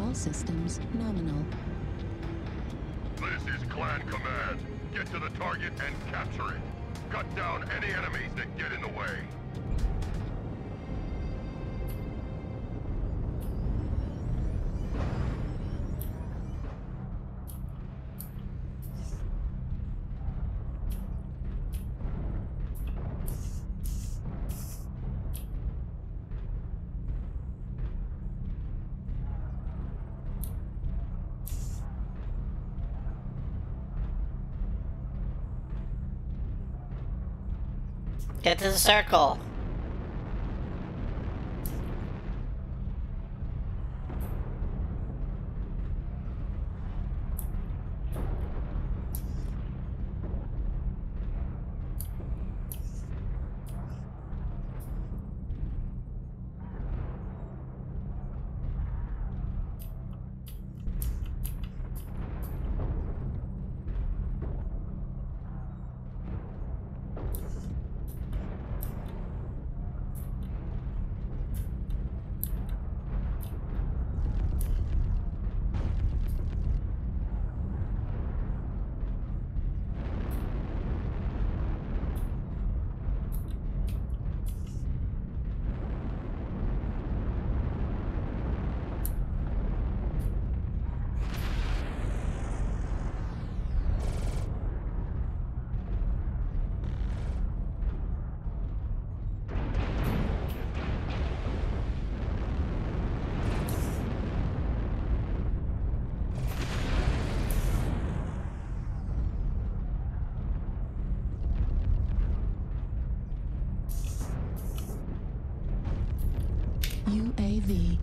All systems nominal. This is Clan Command. Get to the target and capture it. Cut down any enemies that get in the way. Get to the circle.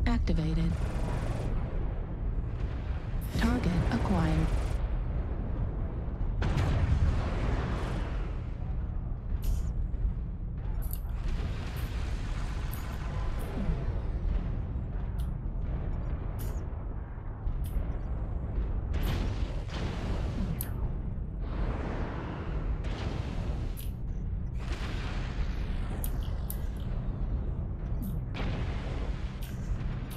Activated.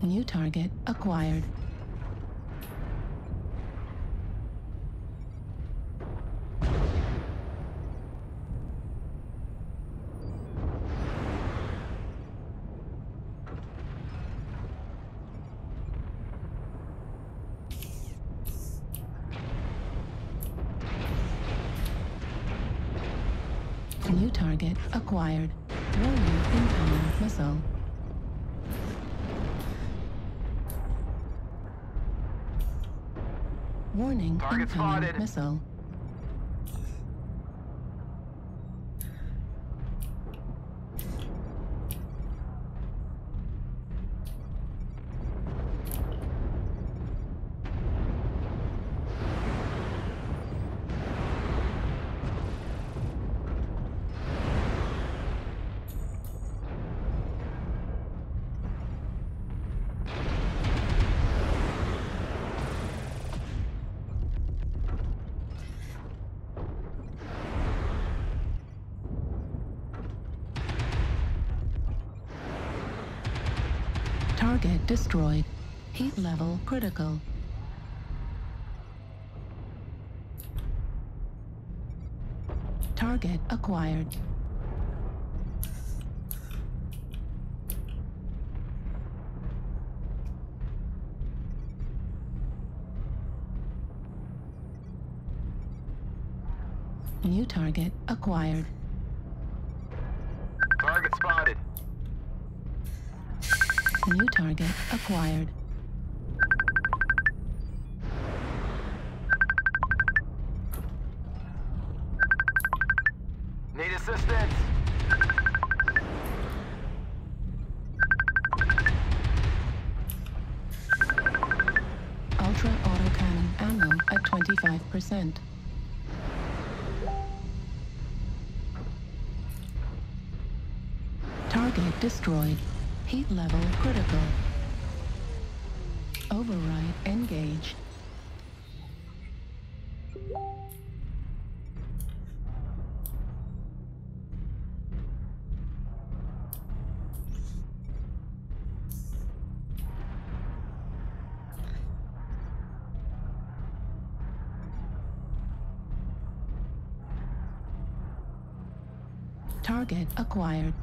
New target acquired. New target acquired. Warning incoming missile. Warning Target incoming spotted. missile. Target destroyed. Heat level critical. Target acquired. New target acquired. New target acquired. Need assistance. Ultra autocannon ammo at 25%. Target destroyed. Heat level critical. Override engaged. Target acquired.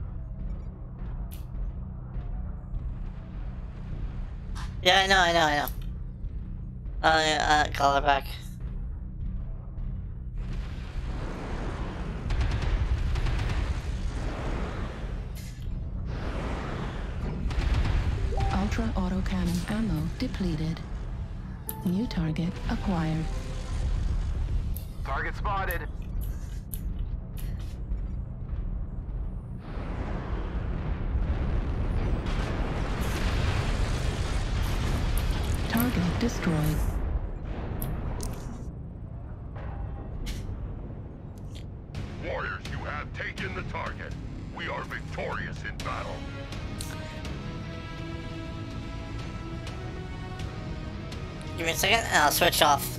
Yeah, I know, I know, I know. I'll uh, call her back. Ultra autocannon ammo depleted. New target acquired. Target spotted. Destroyed. Warriors, you have taken the target. We are victorious in battle. Give me a second and I'll switch off